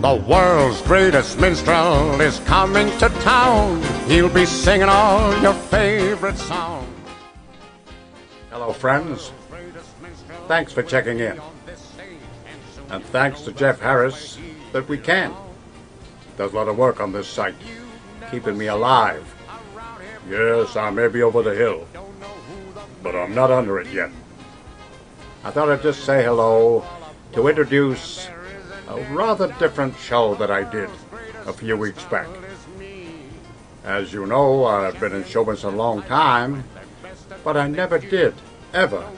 The world's greatest minstrel is coming to town. He'll be singing all your favorite songs. Hello, friends. Thanks for checking in. And thanks to Jeff Harris that we can. Does a lot of work on this site, keeping me alive. Yes, I may be over the hill, but I'm not under it yet. I thought I'd just say hello to introduce a rather different show that I did a few weeks back. As you know, I've been in show business a long time, but I never did, ever,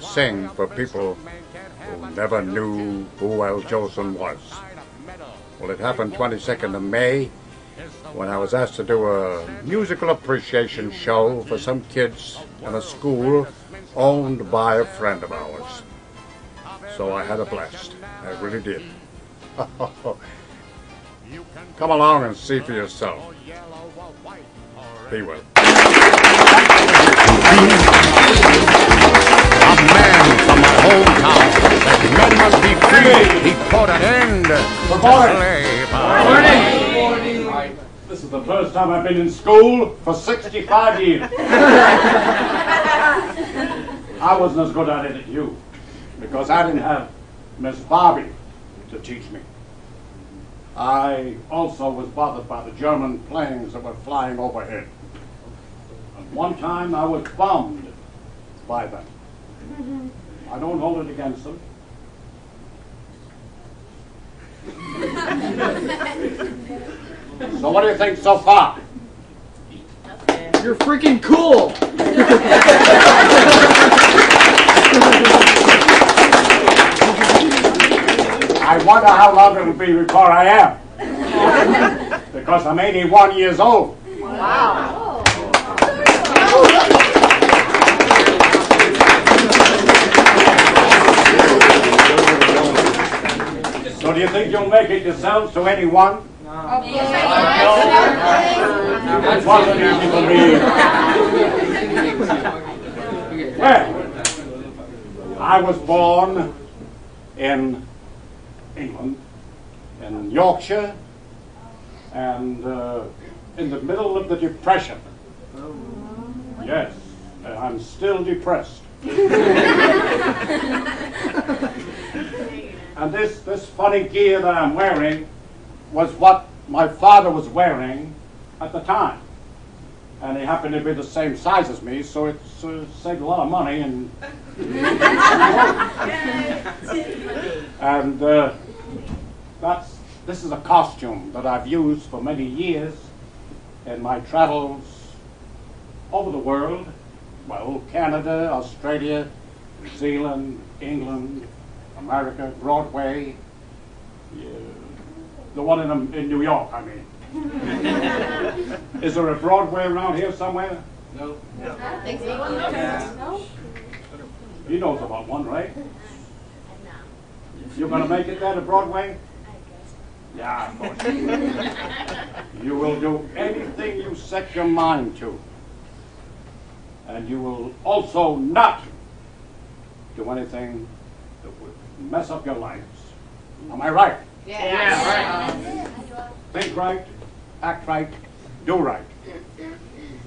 sing for people who never knew who Al Jolson was. Well, it happened 22nd of May when I was asked to do a musical appreciation show for some kids in a school owned by a friend of ours. So I had a blast. I really did. Come along and see for yourself. Be well. A man from my hometown said men must be free. He put an end to slavery. This is the first time I've been in school for 65 years. I wasn't as good at it as you because I didn't have Miss Barbie to teach me. I also was bothered by the German planes that were flying overhead. And one time I was bombed by them. I don't hold it against them. So what do you think so far? You're freaking cool! I wonder how long it'll be before I am. because I'm 81 years old. Wow. So do you think you'll make it yourselves to anyone? It wasn't easy for me. Well, I was born in England, in Yorkshire, and uh, in the middle of the Depression. Yes, and I'm still depressed. and this, this funny gear that I'm wearing was what my father was wearing at the time. And he happened to be the same size as me, so it uh, saved a lot of money and and uh, that's this is a costume that I've used for many years in my travels over the world. Well, Canada, Australia, New Zealand, England, America, Broadway, yeah, the one in, um, in New York, I mean. is there a Broadway around here somewhere? No. He knows about one, right? You're going to make it there to Broadway? Yeah, of course. you will do anything you set your mind to. And you will also not do anything that would mess up your lives. Am I right? Think right, act right, do right.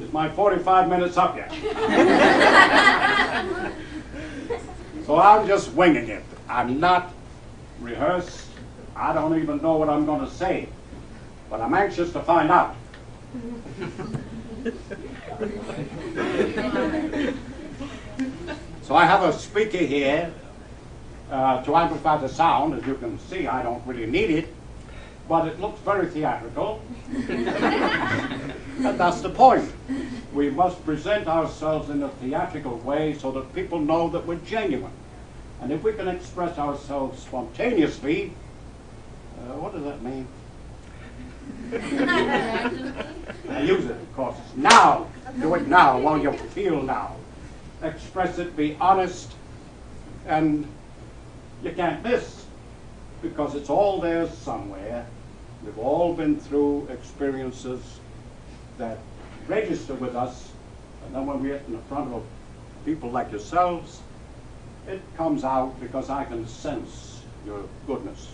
Is my 45 minutes up yet? so I'm just winging it. I'm not rehearsed. I don't even know what I'm going to say. But I'm anxious to find out. so I have a speaker here uh, to amplify the sound. As you can see, I don't really need it, but it looks very theatrical. and that's the point. We must present ourselves in a theatrical way so that people know that we're genuine. And if we can express ourselves spontaneously, uh, what does that mean? I use it, of course. Now. Do it now while you feel now. Express it, be honest, and you can't miss because it's all there somewhere. We've all been through experiences that register with us, and then when we get in the front of people like yourselves, it comes out because I can sense your goodness.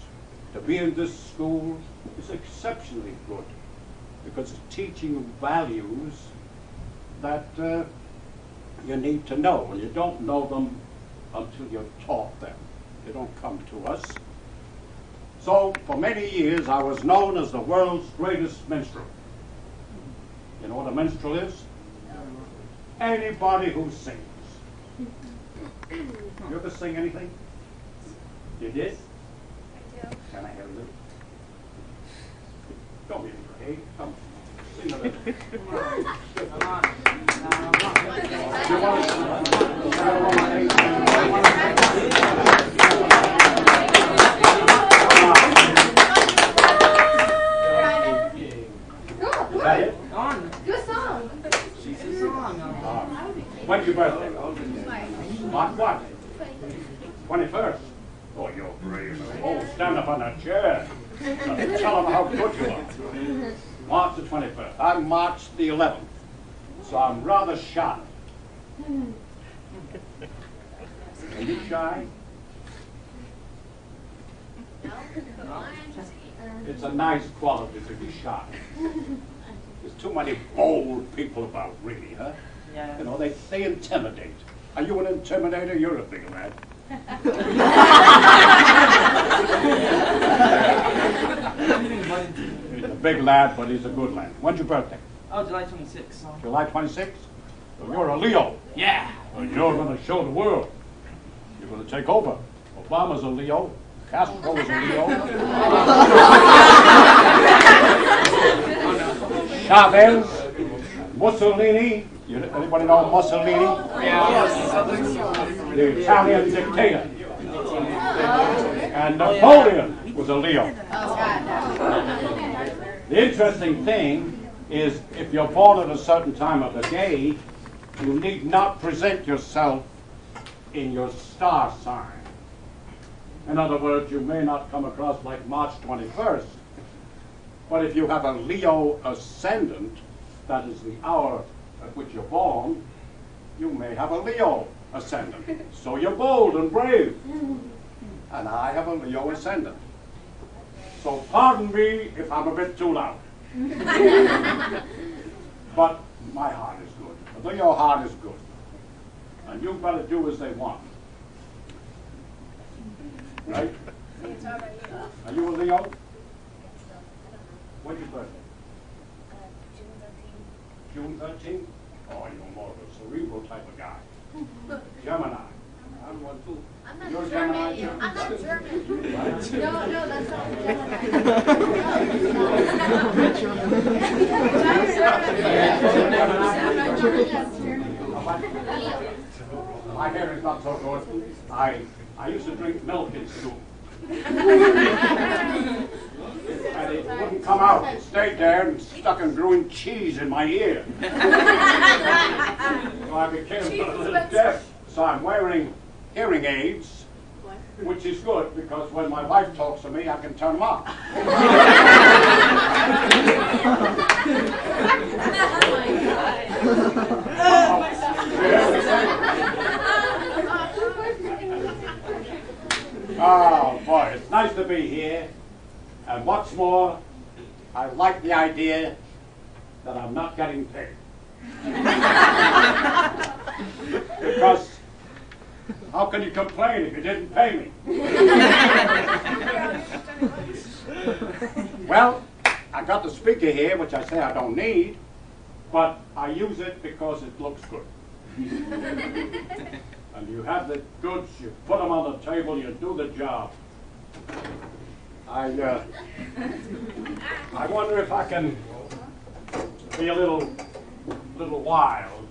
To be in this school is exceptionally good because it's teaching values that uh, you need to know, and you don't know them until you're taught them. They don't come to us. So, for many years, I was known as the world's greatest minstrel. You know what a minstrel is? Anybody who sings. You ever sing anything? You did? Can I have a little? Don't be afraid. Come. Sing a little. You want Is that it? Good song. When's your birthday? March what? Twenty-first? Oh, you're brave. Oh, stand up on that chair. And Tell them how good you are. March the twenty-first. I'm March the eleventh. So I'm rather shy. Are you shy? It's a nice quality to be shy. There's too many bold people about, really, huh? You know, they, they intimidate. Are you an intimidator? You're a big lad. He's a big lad, but he's a good lad. When's your birthday? Oh, July 26th. July 26th? So you're a Leo. Yeah. So you're going to show the world. You're going to take over. Obama's a Leo. Castro is a Leo. Chavez, Mussolini. You, anybody know Mussolini? The Italian dictator. And Napoleon was a Leo. The interesting thing is if you're born at a certain time of the day, you need not present yourself in your star sign. In other words, you may not come across like March 21st, but if you have a Leo ascendant, that is the hour at which you're born, you may have a Leo ascendant. So you're bold and brave. And I have a Leo ascendant. So pardon me if I'm a bit too loud. but my heart is good. Although your heart is good. And you've got to do as they want. Right? Are you a Leo? When's your birthday? Uh, June 13th. June 13th? Oh, you're more of a cerebral type of guy. Gemini. I'm one too. I'm not You're German. Gemini? I'm not German. Right? No, no, that's not German. My hair is not so good. I, I used to drink milk in school. and it wouldn't come out. It stayed there and stuck and grew in cheese in my ear. so I became a little deaf. So I'm wearing hearing aids, which is good because when my wife talks to me, I can turn them off. Oh, boy, it's nice to be here. And what's more, I like the idea that I'm not getting paid. because how can you complain if you didn't pay me? well, I got the speaker here, which I say I don't need, but I use it because it looks good. and you have the goods, you put them on the table, you do the job. I, uh, I wonder if I can be a little, little wild.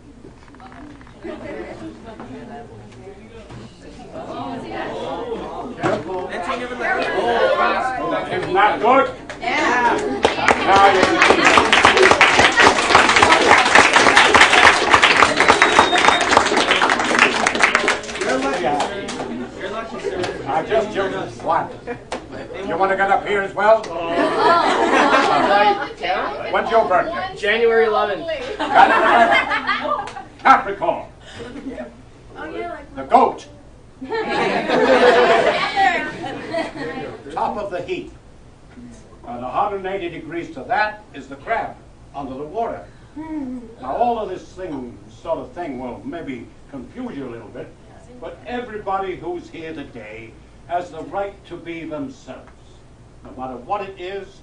Careful. Isn't that good? Yeah. Now you can see. I just joked. What? You want to get up here as well? When's your birthday? January 11th. Capricorn. The goat. Top of the heap. And 180 degrees to that is the crab under the water. Now, all of this thing, sort of thing, will maybe confuse you a little bit, but everybody who's here today has the right to be themselves. No matter what it is,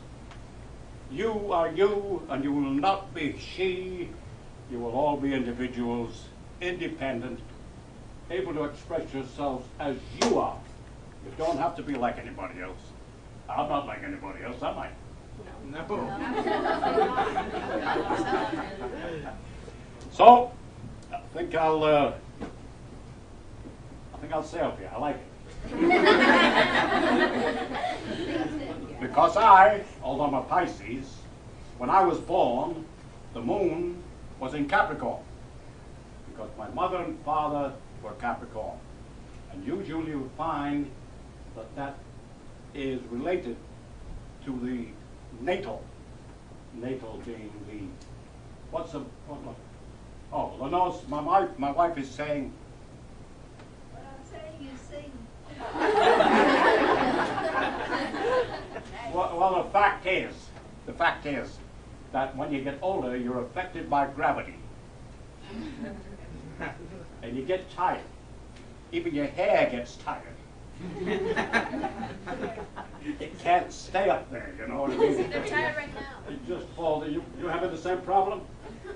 you are you, and you will not be she. You will all be individuals, independent, able to express yourselves as you are. You don't have to be like anybody else. I'm not like anybody else, am I? No. So, I think I'll, uh, I think I'll say up here. I like it. because I, although I'm a Pisces, when I was born, the moon was in Capricorn. Because my mother and father were Capricorn. And usually you find that that is related to the natal. Natal being the, what's the, what, what- oh, the nose, my wife, my wife is saying, What I'm saying, you sing. well, well, the fact is, the fact is that when you get older, you're affected by gravity. and you get tired. Even your hair gets tired. it can't stay up there, you know what I mean? They're tired right now. It just falls. You, you having the same problem?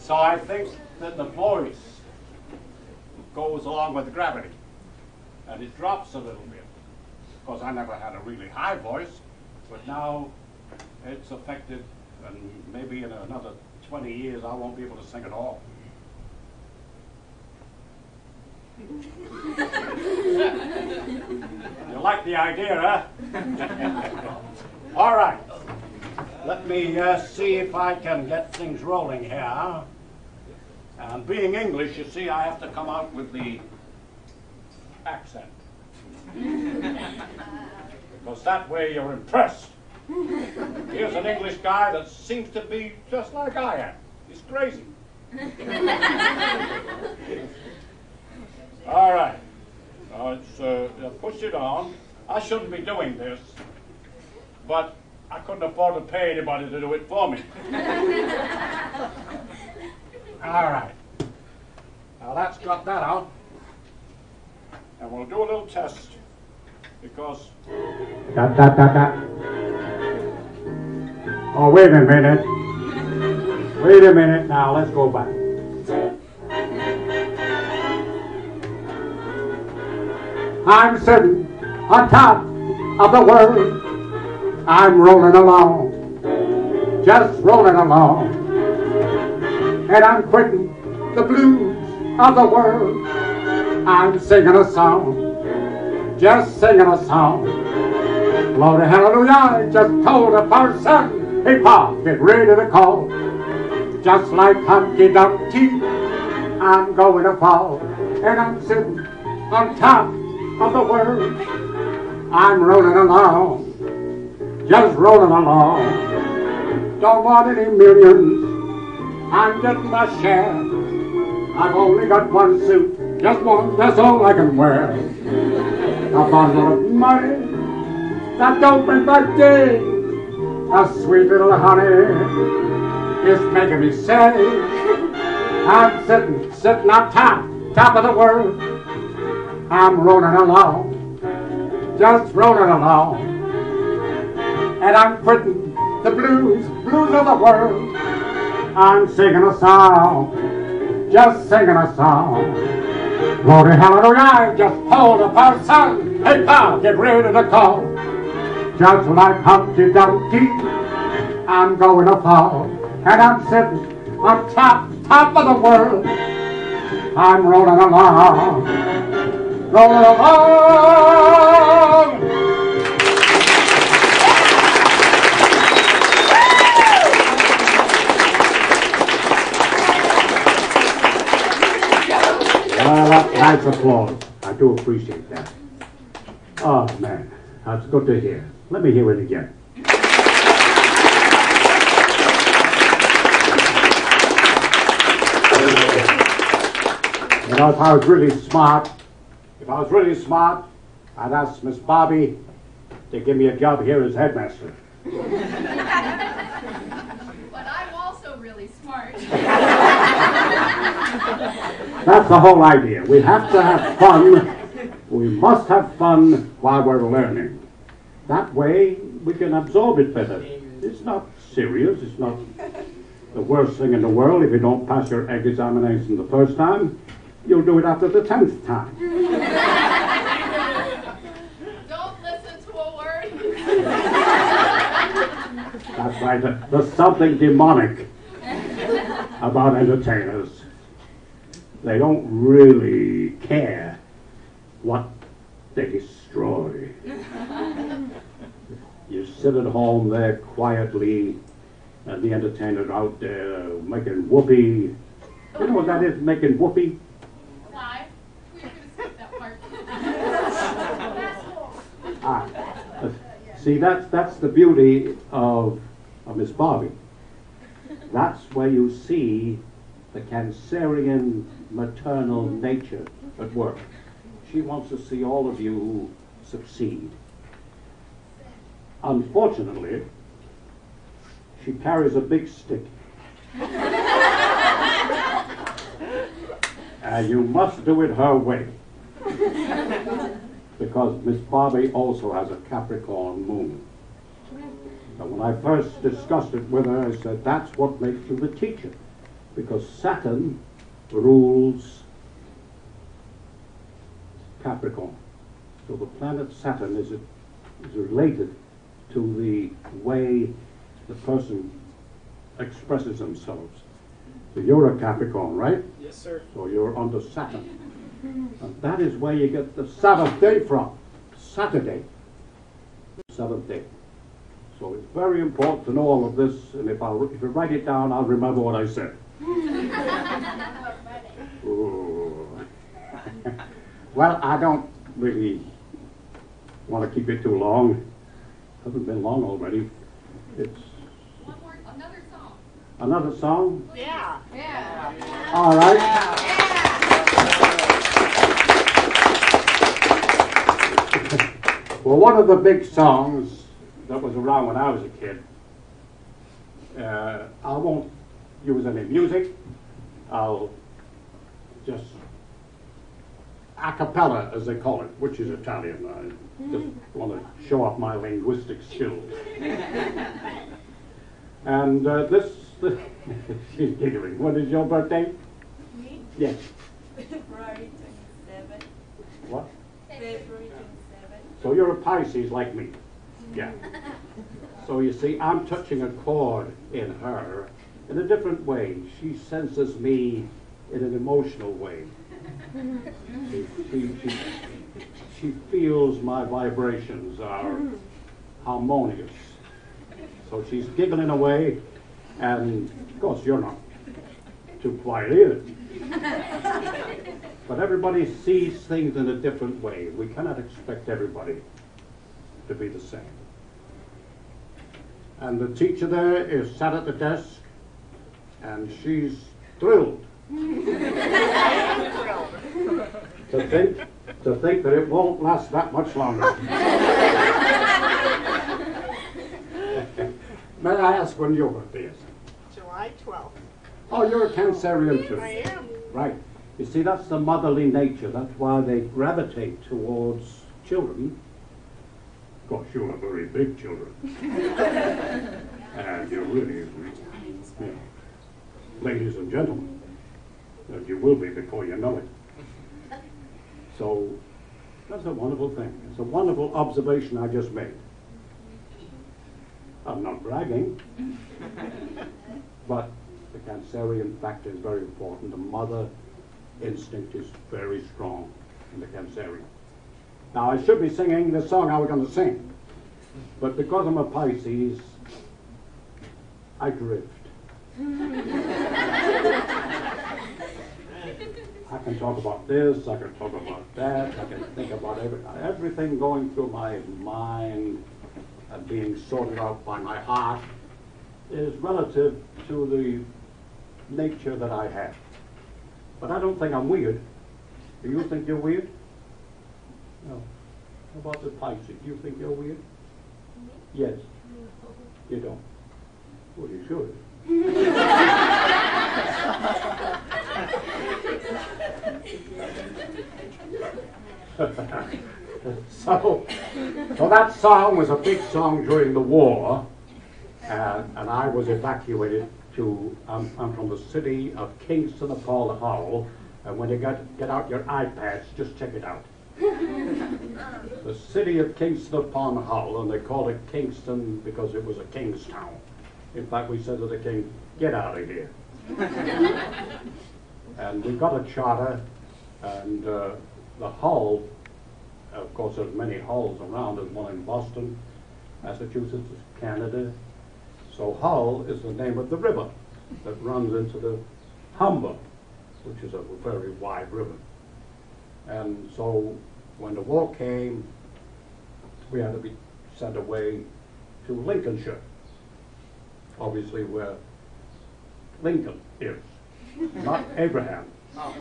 so I think that the voice goes along with gravity, and it drops a little bit. Of course, I never had a really high voice, but now it's affected, and maybe in another 20 years I won't be able to sing at all. You like the idea, huh? All right. Let me uh, see if I can get things rolling here. And being English, you see, I have to come out with the accent. Because that way you're impressed. Here's an English guy that seems to be just like I am. He's crazy. All right. Now it's uh, uh, push it on. I shouldn't be doing this, but I couldn't afford to pay anybody to do it for me. All right. Now that's got that out. And we'll do a little test because. Da, da, da, da. Oh, wait a minute. Wait a minute now. Let's go back. I'm sitting on top of the world. I'm rolling along, just rolling along. And I'm quitting the blues of the world. I'm singing a song, just singing a song. Glory, hallelujah, I just told a person, hey, Pop, get ready to call. Just like Humpty Dumpty, I'm going to fall. And I'm sitting on top of the world. I'm rolling along, just rolling along. Don't want any millions, I'm getting my share. I've only got one suit, just one, that's all I can wear. A bundle of money that don't make my day. A sweet little honey is making me say, I'm sitting, sitting on top, top of the world. I'm rolling along, just rolling along. And I'm quitting the blues, blues of the world. I'm singing a song, just singing a song. Glory, hallelujah, just told a person, hey pal, get ready to call. Just like Humpty Dumpty, I'm going to fall. And I'm sitting on top, top of the world. I'm rolling along, rolling along. Well, that's nice applause. I do appreciate that. Oh, man, that's good to hear. Let me hear it again. You know, if I was really smart, if I was really smart, I'd ask Miss Bobby to give me a job here as headmaster. But I'm also really smart. That's the whole idea. We have to have fun. We must have fun while we're learning. That way we can absorb it better. It's not serious. It's not the worst thing in the world if you don't pass your egg examination the first time. You'll do it after the tenth time. Don't listen to a word. That's right. There's something demonic about entertainers. They don't really care what they destroy. You sit at home there quietly, and the entertainer's out there making whoopee. You know what that is, making whoopee? Why? We were gonna skip that part. Ah, uh, see, that's, that's the beauty of, of Miss Barbie. That's where you see the Cancerian maternal nature at work. She wants to see all of you succeed. Unfortunately, she carries a big stick. and you must do it her way because Miss Bobby also has a Capricorn moon. And when I first discussed it with her, I said, that's what makes you the teacher, because Saturn rules Capricorn. So the planet Saturn is, is related to the way the person expresses themselves. So you're a Capricorn, right? Yes, sir. So you're under Saturn. And that is where you get the Sabbath day from. Saturday. Seventh day. So it's very important to know all of this, and if I if you write it down, I'll remember what I said. Ooh. well, I don't really want to keep it too long. It Hasn't been long already. It's One more, another song. another song. Yeah. Yeah. All right. Well, one of the big songs that was around when I was a kid, uh, I won't use any music. I'll just a cappella, as they call it, which is Italian. I just want to show off my linguistic skills. and uh, this, she's giggling. What is your birthday? Me? Yes. February 27. What? February 27. So you're a Pisces like me. Yeah. So you see, I'm touching a chord in her in a different way. She senses me in an emotional way. She, she, she, she feels my vibrations are harmonious. So she's giggling away, and of course, you're not too quiet either. But everybody sees things in a different way. We cannot expect everybody to be the same. And the teacher there is sat at the desk, and she's thrilled. To think, to think that it won't last that much longer. May I ask when your birthday is? July 12th. Oh, you're a Cancerian too. I am. Right. You see, that's the motherly nature. That's why they gravitate towards children. Of course, you are very big children. and you're really, you know, ladies and gentlemen. And you will be before you know it. So, that's a wonderful thing. It's a wonderful observation I just made. I'm not bragging. But the Cancerian factor is very important. The mother instinct is very strong in the Cancerian. Now, I should be singing the song I was going to sing, but because I'm a Pisces, I drift. I can talk about this, I can talk about that, I can think about every, everything going through my mind and being sorted out by my heart is relative to the nature that I have. But I don't think I'm weird. Do you think you're weird? No. How about the Pikes? Do you think you're weird? Yes. You don't? Well, you should. so, so that song was a big song during the war, and, and I was evacuated to, um, I'm from the city of Kingston upon Hull, and when you get, get out your iPads, just check it out. the city of Kingston upon Hull, and they called it Kingston because it was a king's town. In fact, we said to the king, get out of here. and we got a charter, and uh, the Hull, of course, there's many Hulls around. There's one in Boston, Massachusetts, Canada. So Hull is the name of the river that runs into the Humber, which is a very wide river. And so when the war came, we had to be sent away to Lincolnshire, obviously where Lincoln is, not Abraham. No,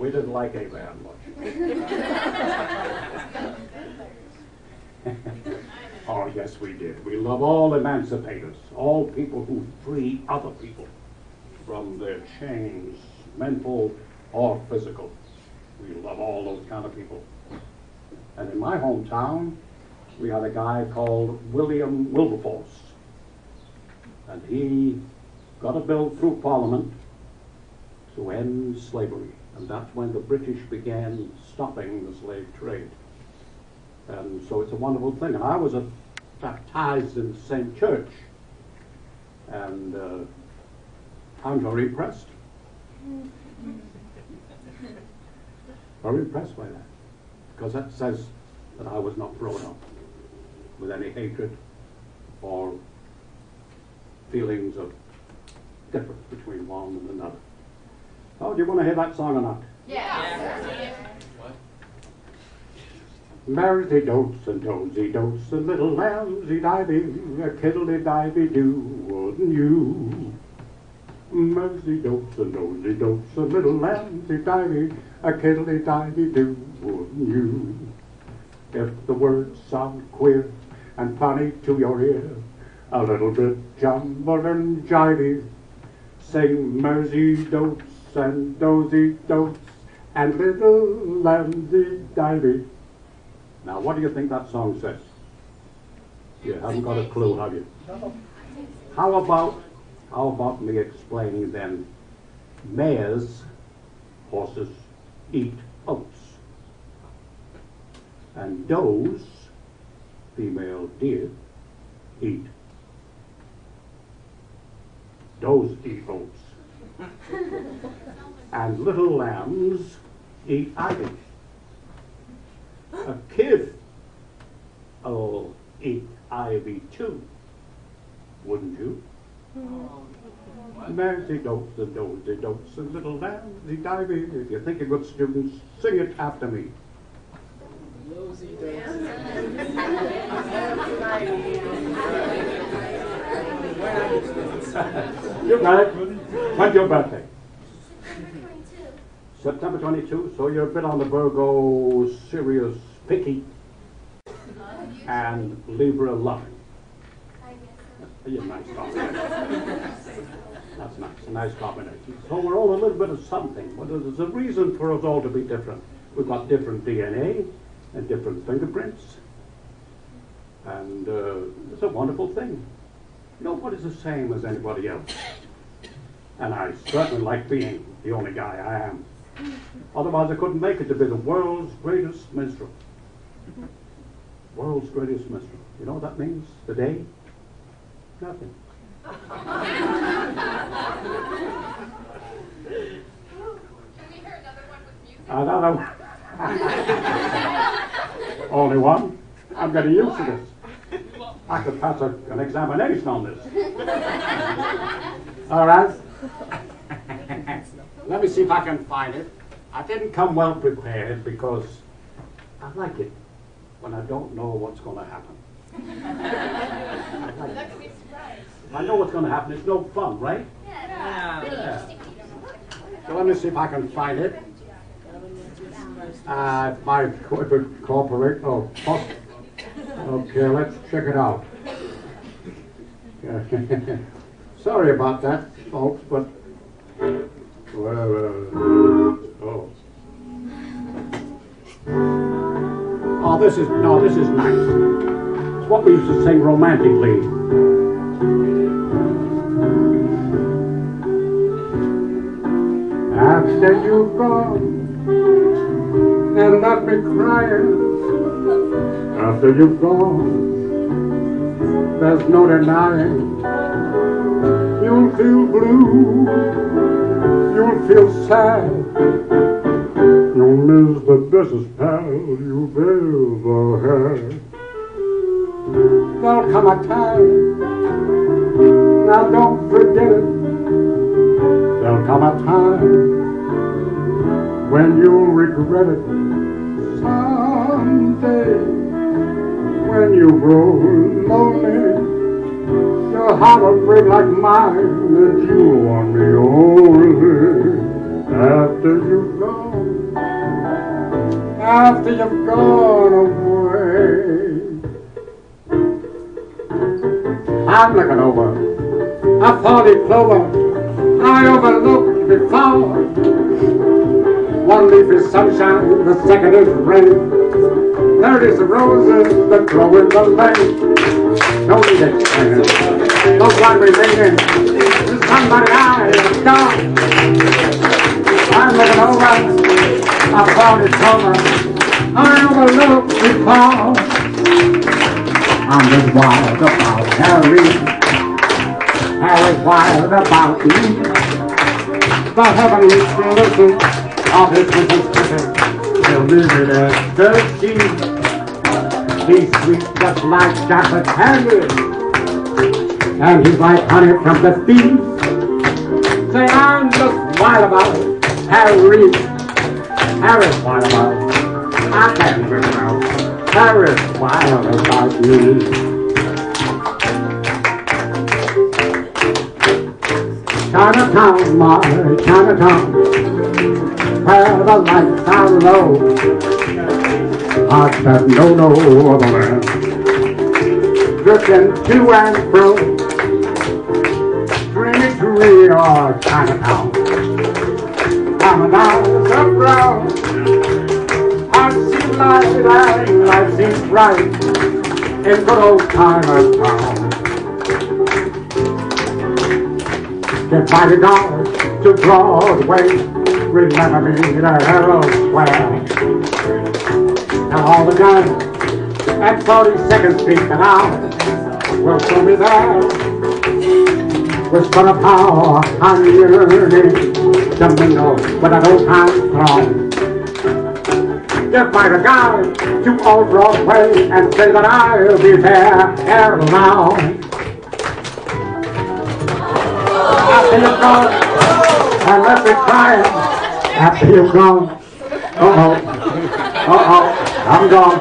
we didn't like Abraham much. oh, yes, we did. We love all emancipators, all people who free other people from their chains, mental or physical. We love all those kind of people. And in my hometown, we had a guy called William Wilberforce. And he got a bill through Parliament to end slavery. And that's when the British began stopping the slave trade. And so it's a wonderful thing. And I was uh, baptized in the same church. And uh, I'm very impressed. Very impressed by that. Because that says that I was not brought up with any hatred or feelings of difference between one and another. Oh, do you want to hear that song or not? Yes. Maresy dotes and dozy dotes and little lambsy diving, a kiddly divey do, wouldn't you? Maresy dotes and dozy dotes and little lambsy diving, a kiddly divey do, wouldn't you? If the words sound queer and funny to your ear, a little bit jumble and jivey, sing Mersey dotes and dozy dotes and little lambsy divey. Now, what do you think that song says? You haven't got a clue, have you? How about, how about me explaining then? Mares, horses, eat oats. And does, female deer, eat. Does eat oats. and little lambs eat ivy. A kid will eat ivy too, wouldn't you? Nancy dotes and dozy dotes and little lambs eat ivy. If you think you're good students, sing it after me. You got it. When's your birthday? September 22, so you're a bit on the Virgo, serious, picky, and Libra loving. Yeah, nice combination. That's nice, a nice combination. So we're all a little bit of something, but there's a reason for us all to be different. We've got different DNA and different fingerprints, and uh, it's a wonderful thing. Nobody's the same as anybody else. And I certainly like being the only guy I am. Otherwise, I couldn't make it to be the world's greatest minstrel. World's greatest minstrel. You know what that means today? Nothing. Can we hear another one with music? Another one. Only one. I'm getting used to this. I could pass a, an examination on this. All right. Let me see if I can find it. I didn't come well prepared because I like it when I don't know what's going to happen. I like it. That could be surprised. If I know what's going to happen, it's no fun, right? Yeah. Yeah. So let me see if I can find it. Uh, if my corporate, corporate, it oh, okay, let's check it out. Sorry about that, folks, but, well, oh. Oh, this is, no, this is nice. It's what we used to sing romantically. After you've gone and left me crying, after you've gone, there's no denying you'll feel blue, you'll feel sad, you'll miss the bestest pal you've ever had. There'll come a time, now don't forget it. There'll come a time when you'll regret it someday. When you grow heart break like mine, that you want me only after you've gone, after you've gone away. I'm looking over a forty clover I overlooked before. One leaf is sunshine, the second is rain. Third is roses that grow in the lane. No need explaining, no one remaining. There's somebody I have gone. I'm looking over a forty clover I'm a overlooked before. I'm just wild about Harry. Harry's wild about me. But heaven listen of his kisses. He'll leave it as thirsty. He's sweet just like chocolate candy. And he's like honey from the bee. Say I'm just wild about Harry. Harry's wild about I can't without Harry's wild about me. Chinatown, my Chinatown, where the lights are low. I said no, no other man, drifting to and fro. Oh, Chinatown. Ramadan's a brown. I see light and life seems bright in good old Chinatown. Goodbye to God, to Broadway. Remember me to Herald Square. Now all the guns at 42nd Street and I will soon be there. Whisper of how I'm yearning to mingle with an old time throng. Goodbye to God, to old Broadway, and say that I'll be there ere long. After you've gone, and left me crying. After you've gone, uh-oh, uh-oh, I'm gone.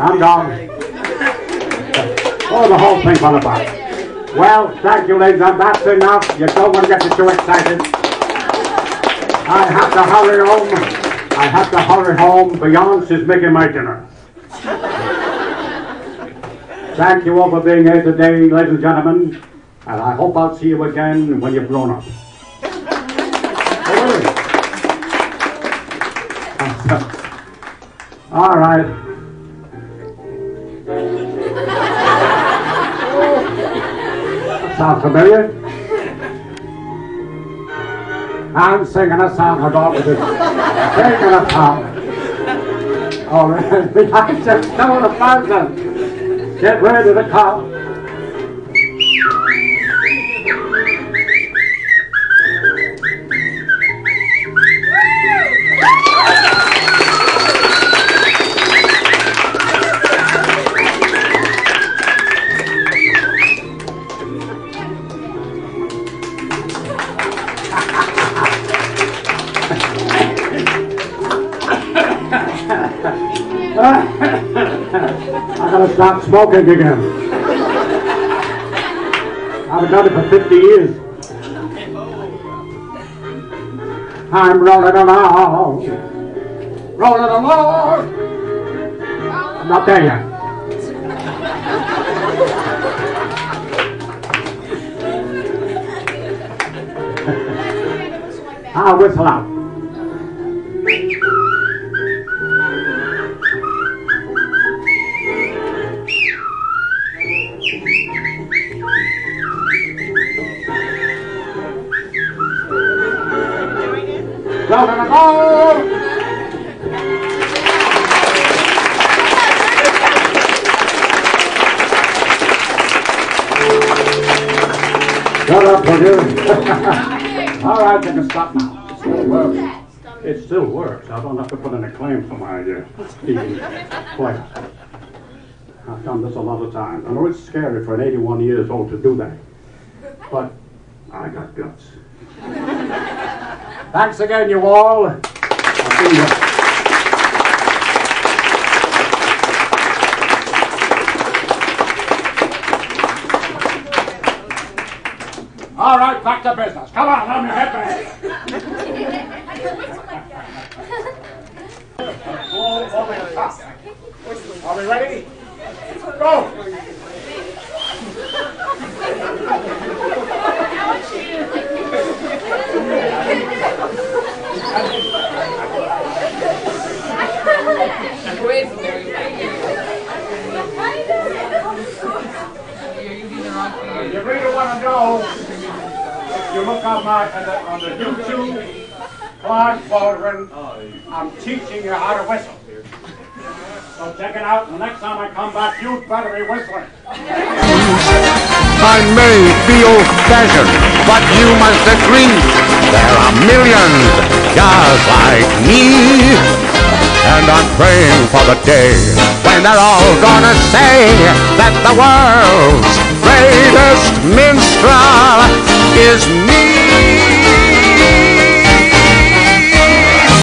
I'm gone. Oh, the whole thing fell apart. Well, thank you, ladies, and that's enough. You don't want to get too excited. I have to hurry home. I have to hurry home. Beyonce's making my dinner. Thank you all for being here today, ladies and gentlemen. And I hope I'll see you again when you've grown up. All right. Sound familiar? I'm singing a song about with it. Singing a song. All right. I just know the person. Get ready to come. Stop smoking again. I've done it for 50 years. I'm rolling along Rolling along. I'm not there yet. I'll whistle out. Shut up, will you? All right, you can stop now. It still works. It still works. I don't have to put in a claim for my uh, speaking class. I've done this a lot of times. I know it's scary for an 81 years old to do that, but I got guts. Thanks again, you all. To business. Come on, let me head back. The. Are we ready? Go! You really want to if you look on my, on the, on the YouTube, Clive Baldwin, I'm teaching you how to whistle. So check it out, and next time I come back, you better be whistling. I may be old-fashioned, but you must agree there are millions just like me. And I'm praying for the day when they're all gonna say that the world's greatest minstrel is me.